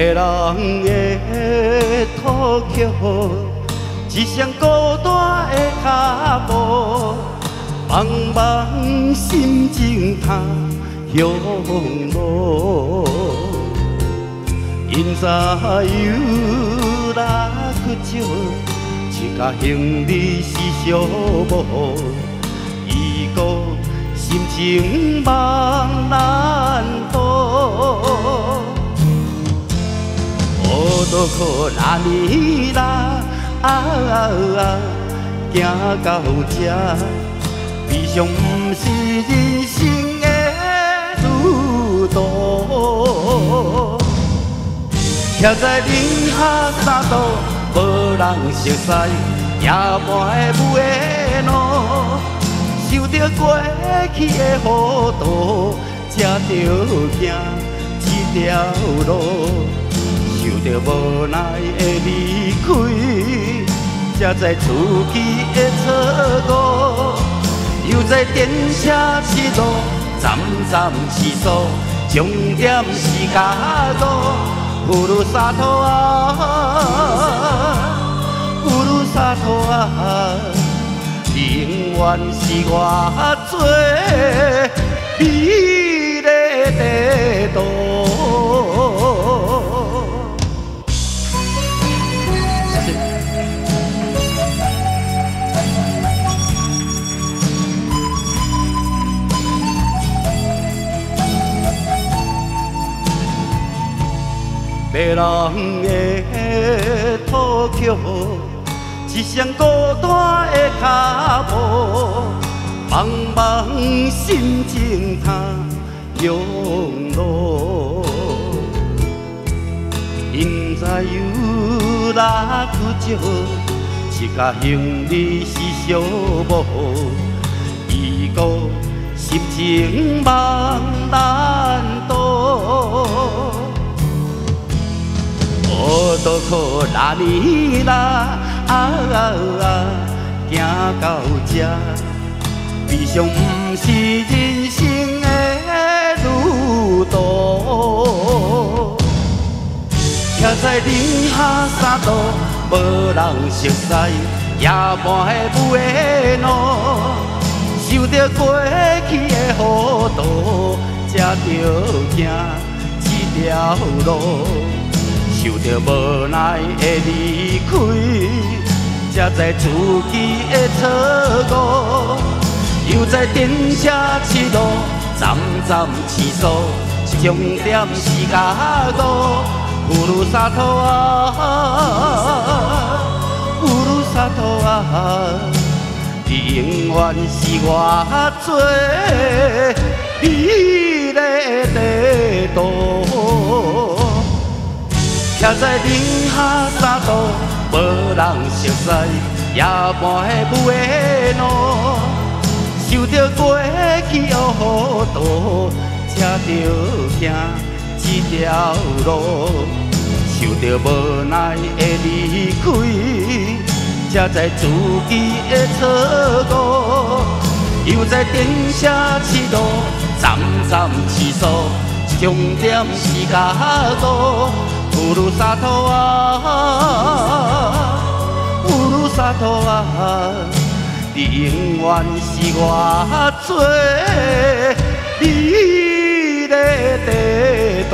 迷人的土曲，一双孤单的脚步，茫茫心情他向路。因早有哪去少，一家兄弟是相无，伊个心情茫难渡过那年啦，啊啊，行到这，悲伤不是人生的路途。站在林下山途，无人熟悉夜半的雾的路，受着过去的糊涂，才着行这条路。无奈的离开，才知自己的错误。又在电车驶路，站站起诉，终点是家路。呼噜沙土啊，不如洒脱啊，永远是我最迷人的土曲，一双孤单的脚步，茫茫心情他向路。因知有哪去少，一家兄弟是相无，伊个心情茫难渡。我渡过那年啦，啊啊，行到这，悲伤不是人生的路途。徛在林下山途，无人熟悉夜半的雾路，受着过去的糊涂，才着行这条路。受着无奈的离开，才知自己的错误。又在电车驶路，站站起诉，终点是家路。呼噜沙土啊，呼噜沙土啊，永远是我最美丽的路。徛在林下山途，无人熟悉夜半的雾的路，受着过去的糊涂，才着行这条路。受着无奈的离开，才知自己的错误。又在电车驶路，站站起诉，终点是家路。乌噜沙陀啊，乌噜沙陀啊，你永远是我最美丽的地图。